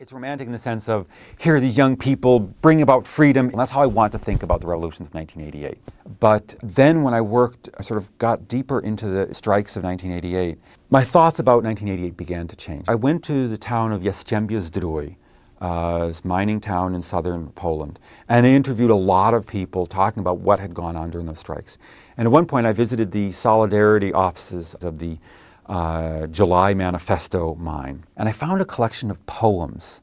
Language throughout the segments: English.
It's romantic in the sense of here are these young people bring about freedom. And that's how I want to think about the revolutions of 1988. But then when I worked, I sort of got deeper into the strikes of 1988, my thoughts about 1988 began to change. I went to the town of Jastrzębie-Zdrój, uh, mining town in southern Poland, and I interviewed a lot of people talking about what had gone on during those strikes. And at one point I visited the Solidarity offices of the uh, July Manifesto mine. And I found a collection of poems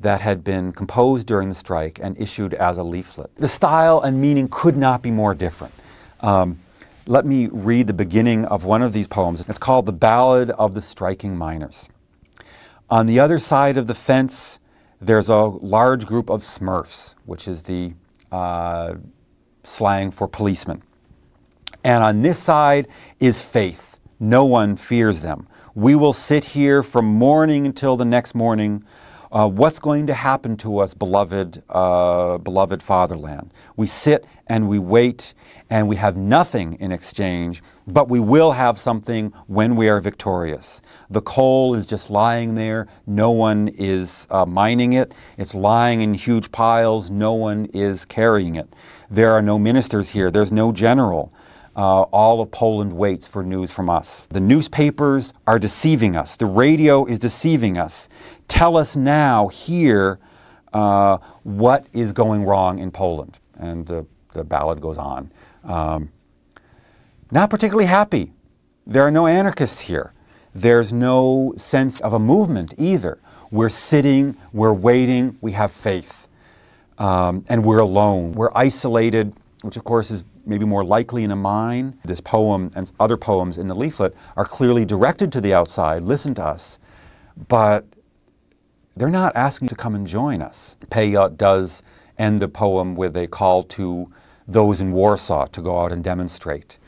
that had been composed during the strike and issued as a leaflet. The style and meaning could not be more different. Um, let me read the beginning of one of these poems. It's called The Ballad of the Striking Miners. On the other side of the fence, there's a large group of smurfs, which is the uh, slang for policemen. And on this side is faith no one fears them. We will sit here from morning until the next morning. Uh, what's going to happen to us, beloved, uh, beloved fatherland? We sit and we wait, and we have nothing in exchange, but we will have something when we are victorious. The coal is just lying there. No one is uh, mining it. It's lying in huge piles. No one is carrying it. There are no ministers here. There's no general. Uh, all of Poland waits for news from us. The newspapers are deceiving us. The radio is deceiving us. Tell us now, here, uh, what is going wrong in Poland. And uh, the ballad goes on. Um, not particularly happy. There are no anarchists here. There's no sense of a movement either. We're sitting, we're waiting, we have faith. Um, and we're alone. We're isolated, which of course is maybe more likely in a mine. This poem and other poems in the leaflet are clearly directed to the outside, listen to us, but they're not asking to come and join us. Peyot does end the poem with a call to those in Warsaw to go out and demonstrate.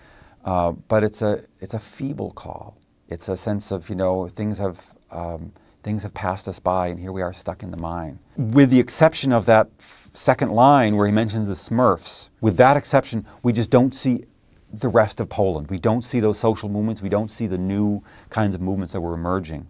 Uh, but it's a, it's a feeble call. It's a sense of, you know, things have, um, things have passed us by and here we are stuck in the mine. With the exception of that second line where he mentions the Smurfs, with that exception, we just don't see the rest of Poland. We don't see those social movements. We don't see the new kinds of movements that were emerging.